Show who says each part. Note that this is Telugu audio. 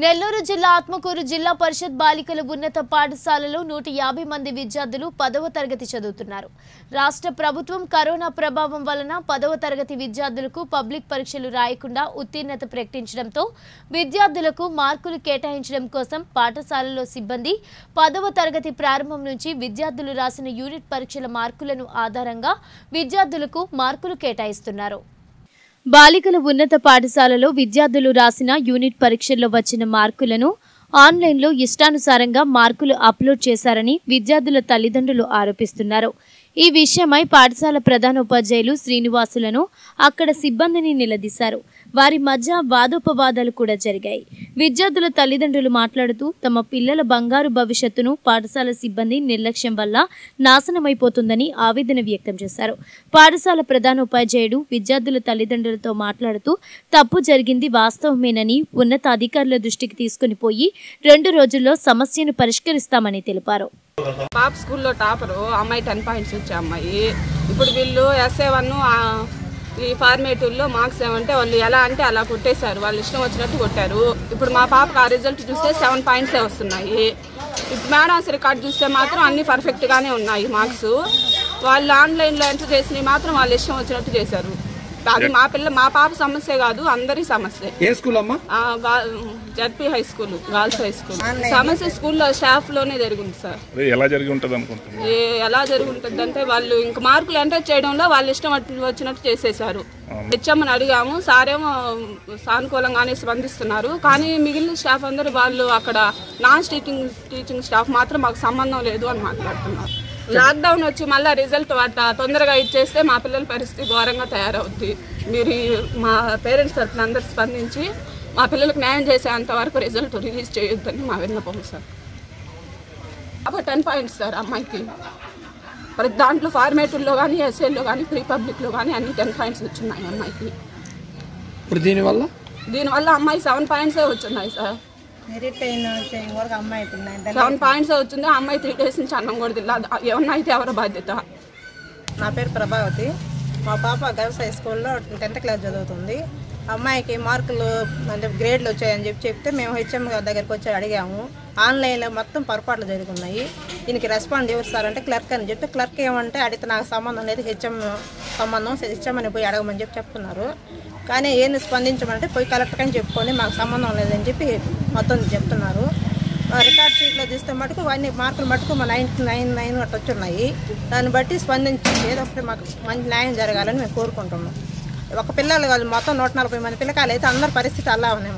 Speaker 1: నెల్లూరు జిల్లా ఆత్మకూరు జిల్లా పరిషత్ బాలికల ఉన్నత పాఠశాలలో నూట యాభై మంది విద్యార్థులు పదవ తరగతి చదువుతున్నారు. రాష్ట్ర ప్రభుత్వం కరోనా ప్రభావం వలన పదవ తరగతి విద్యార్థులకు పబ్లిక్ పరీక్షలు రాయకుండా ఉత్తీర్ణత ప్రకటించడంతో విద్యార్థులకు మార్కులు కేటాయించడం కోసం పాఠశాలలో సిబ్బంది పదవ తరగతి ప్రారంభం నుంచి విద్యార్థులు రాసిన యూనిట్ పరీక్షల మార్కులను ఆధారంగా విద్యార్థులకు మార్కులు కేటాయిస్తున్నారు. బాలికల ఉన్నత పాఠశాలలో విద్యార్థులు రాసిన యూనిట్ పరీక్షల్లో వచ్చిన మార్కులను ఆన్లైన్లో ఇష్టానుసారంగా మార్కులు అప్లోడ్ చేశారని విద్యార్థుల తల్లిదండ్రులు ఆరోపిస్తున్నారు. ఈ విషయమై పాఠశాల ప్రధానోపాధ్యాయులు శ్రీనివాసులను అక్కడ సిబ్బందిని నిలదీశారు. వారి మధ్య వాదోపవాదాలు కూడా జరిగాయి. విద్యార్థుల తల్లిదండ్రులు మాట్లాడుతూ తమ పిల్లల బంగారు భవిష్యత్తును పాఠశాల సిబ్బంది నిర్లక్ష్యం వల్ల నాశనమైపోతుందని ఆవేదన వ్యక్తం చేశారు. పాఠశాల ప్రధానోపాధ్యాయుడు విద్యార్థుల తల్లిదండ్రులతో మాట్లాడుతూ తప్పు జరిగింది వాస్తవమేనని ఉన్నతాధికారుల దృష్టికి తీసుకుని పోయి రెండు రోజుల్లో సమస్యను పరిష్కరిస్తామని తెలిపారు.
Speaker 2: పాప స్కూల్లో టాపరు అమ్మాయి టెన్ పాయింట్స్ వచ్చే అమ్మాయి. ఇప్పుడు వీళ్ళు ఎస్ఏ వన్ ఈ ఫార్మేటివ్లో మార్క్స్ ఏమంటే వాళ్ళు ఎలా అంటే అలా కొట్టేశారు. వాళ్ళు ఇష్టం వచ్చినట్టు కొట్టారు. ఇప్పుడు మా పాపకు ఆ రిజల్ట్ చూస్తే సెవెన్ పాయింట్సే వస్తున్నాయి. ఇప్పుడు మేడమ్స్ రికార్డ్ చూస్తే మాత్రం అన్ని పర్ఫెక్ట్గానే ఉన్నాయి మార్క్స్ వాళ్ళు ఆన్లైన్లో ఎంటర్ చేసినవి మాత్రం వాళ్ళు ఇష్టం వచ్చినట్టు చేశారు. అది మా పిల్ల మా పాప సమస్య కాదు అందరి సమస్య.
Speaker 3: ఏ స్కూల్ అమ్మా
Speaker 2: ZP high school girls high school. సమస్య స్కూల్లో స్టాఫ్లోనే జరిగింది సార్.
Speaker 4: అదే ఎలా జరిగి ఉంటుంది అనుకుంటున్నాను
Speaker 2: ఏ- ఎలా జరుగుతుంది అంటే వాళ్ళు ఇంక మార్కులు ఎంటర్ చేయడంలో వాళ్ళు ఇష్టం వచ్చి- వచ్చినట్టు చేసేసారు హెచ్ఎమ్మని అడిగాము సారేమో సానుకూలంగానే స్పందిస్తున్నారు కానీ మిగిలిన స్టాఫ్ అందరూ వాళ్ళు అక్కడ నాన్ టీచింగ్ టీచింగ్ స్టాఫ్ మాత్రం మాకు సంబంధం లేదు అని మాట్లాడుతున్నారు. లాక్డౌన్ వచ్చి మళ్ళీ రిజల్ట్ వాట తొందరగా ఇచ్చేస్తే మా పిల్లల పరిస్థితి ఘోరంగా తయారవుద్ది. మీరు మా పేరెంట్స్ తరఫున అందరు స్పందించి మా పిల్లలకు న్యాయం చేసేంత వరకు రిజల్ట్ రిలీజ్ చేయొద్దని మా విన్నపం సార్. అప్పుడు టెన్ పాయింట్స్ సార్ అమ్మాయికి. ప్రతి దాంట్లో ఫార్మేటివ్లో కానీ ఎస్ఏల్లో కానీ ప్రీ పబ్లిక్లో కానీ అన్ని టెన్ పాయింట్స్ వచ్చినాయి అమ్మాయికి.
Speaker 3: ఇప్పుడు దీనివల్ల?
Speaker 2: దీనివల్ల అమ్మాయి సెవెన్ పాయింట్సే వచ్చున్నాయి సార్.
Speaker 5: మెరిట్ అయిన చేయడం వరకు అమ్మాయి
Speaker 2: సెవెన్ పాయింట్సే వచ్చింది ఆ అమ్మాయి త్రీ డేస్ నుంచి అన్నం కూడా తిల్లా ఏమన్నా అయితే ఎవరి బాధ్యత?
Speaker 5: నా పేరు ప్రభావతి. మా పాప గర్ల్స్ హై స్కూల్లో టెన్త్ క్లాస్ చదువుతుంది. అమ్మాయికి మార్కులు అంటే గ్రేడ్లు వచ్చాయని చెప్పి చెప్తే మేము హెచ్ఎం గారి దగ్గరికి వచ్చి అడిగాము. ఆన్లైన్లో మొత్తం పొరపాట్లు జరుగుతున్నాయి దీనికి రెస్పాండ్ ఎవరు సార్ అంటే క్లర్క్ అని చెప్పి క్లర్క్ ఏమంటే అడిగితే నాకు సంబంధం లేదు హెచ్ఎం సంబంధం హెచ్ఎం అని పోయి అడగమని చెప్పి చెప్తున్నారు. కానీ ఏంది స్పందించమంటే పోయి కలెక్టర్ చెప్పుకొని మాకు సంబంధం లేదని చెప్పి మొత్తం చెప్తున్నారు. రికార్డ్ షీట్లో తీస్తే మటుకు అన్ని మార్కులు మటుకు మా నైన్ నైన్ నైన్ అట్లా వచ్చున్నాయి. దాన్ని బట్టి స్పందించి ఏదో ఒకటి మాకు మంచి న్యాయం జరగాలని మేము కోరుకుంటున్నాం. ఒక పిల్లలు కాదు మొత్తం నూట నలభై మంది పిల్లకాయలు అయితే అందరి పరిస్థితి అలా ఉంది